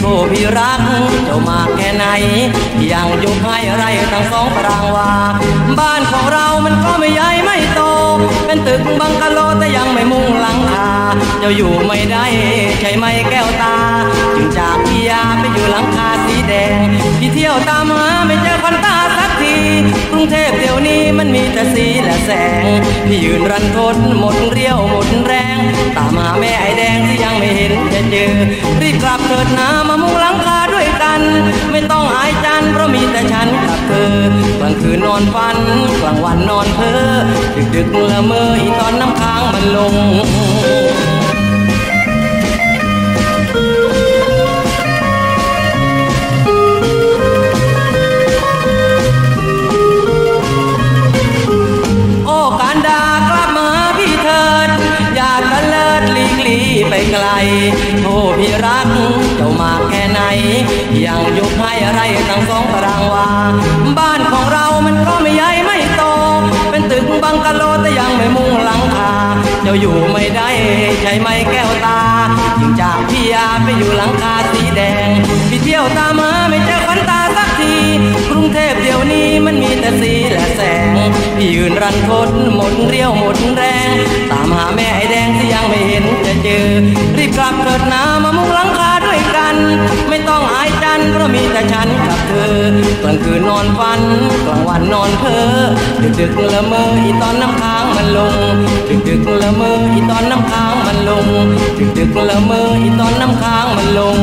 โทพี่รักเจ้ามาแค่ไหน ยังยกให้ไรทั้งสองปรางวา บ้านของเรามันก็ไม่ใหญ่ไม่โต เป็นตึกบังกะโลแต่ยังไม่มุงหลังคาเจ้าอยู่ไม่ได้ใช่ไหมแก้วตา จึงจากพี่ยาไปอยู่หลังคาสีแดง พี่เที่ยวตามหาไม่เจอคนตาสักที กรุงเทพเดี๋ยวนี้มันมีแต่สีและแสง พี่ยืนรันทดหมดเรี่ยวหมดแรง ตามหาแม่ไอแดงที่ยังไม่เห็นจะเจอ ลับเถิดนามามุงหลังคาด้วยกัน ไม่ต้องอายจันเพราะมีแต่ฉันกับเธอกลางคืนนอนฝันกลางวันนอนเพ้อดึกดึกละเมออีตอนน้ำค้างมันลง ไปไกลโอ้พี่รักเจ้ามาแค่ไหน ยังยกให้อะไรทั้งสองตารางวา บ้านของเรามันก็ไม่ใหญ่ไม่โต เป็นตึกบังกะโลแต่ยังไม่มุงหลังคา เจ้าอยู่ไม่ได้ใช่ไหมแก้วตาจึงจากพี่ยาไปอยู่หลังคาสีแดง พี่เที่ยวตามมาไม่เจอควันตาสักทีกรุงเทพเดี๋ยวนี้มันมีแต่สีและแสง พี่ยืนรันทดหมดเรี่ยวหมดแรง ตามหาแม่ไอ เจอ รีบกลับเกิดน้ำมามุงหลังคาด้วยกัน ไม่ต้องอายจันเพราะมีแต่ฉันกับเธอกลางคืนนอนฝันกลางวันนอนเพ้อดึกดึกละเมออีตอนน้ำค้างมันลง ดึกดึกละเมออีตอนน้ำค้างมันลง ดึกดึกละเมออีตอนน้ำค้างมันลง